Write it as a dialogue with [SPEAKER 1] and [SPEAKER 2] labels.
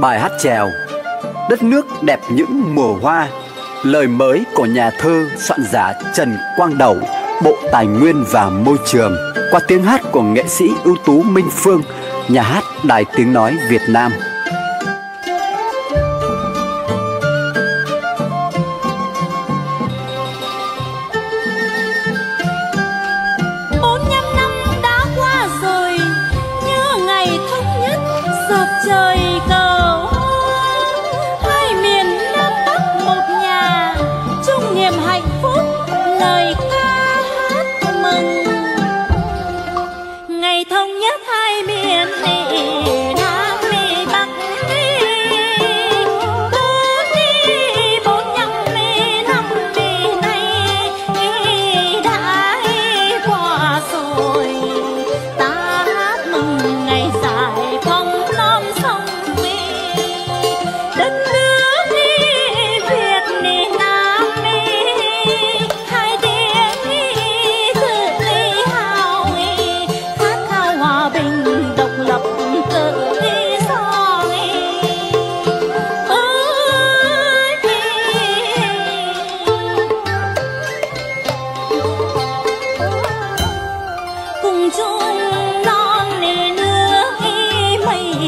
[SPEAKER 1] Bài hát trèo Đất nước đẹp những mùa hoa. Lời mới của nhà thơ soạn giả Trần Quang Đầu, Bộ Tài nguyên và Môi trường. Qua tiếng hát của nghệ sĩ ưu tú Minh Phương Nhà hát Đài Tiếng Nói Việt Nam.